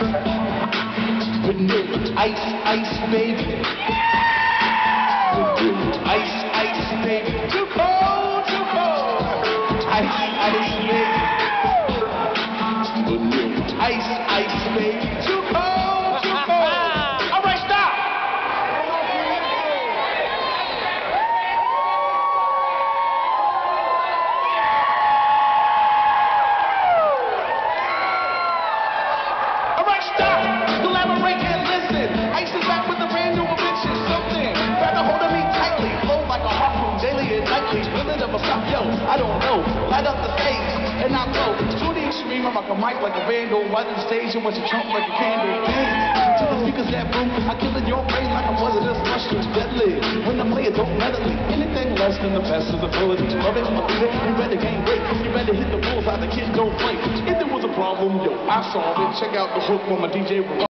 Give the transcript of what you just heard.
Vanilla ice, ice, baby. Ice, ice, baby. Too cold, too cold. Ice, ice, baby. Ice, ice, baby. Collaborate and listen. Back with a brand new invention. Something. A hold me tightly. Flow like a daily and nightly. Stop? Yo, I don't know. Light up the stage and I go to the extreme. I'm like a mic, like a vandal. Right on the stage and watch it trump like a candle. The speakers that boom. I kill in your brain like a poisonous mushroom. Deadly. When I play don't medley. Anything less than the best of the ability. Love it, it. You better gain weight. You better hit the bullseye. The kid don't play. Problem, yo, I solved it. Check out the hook on my DJ.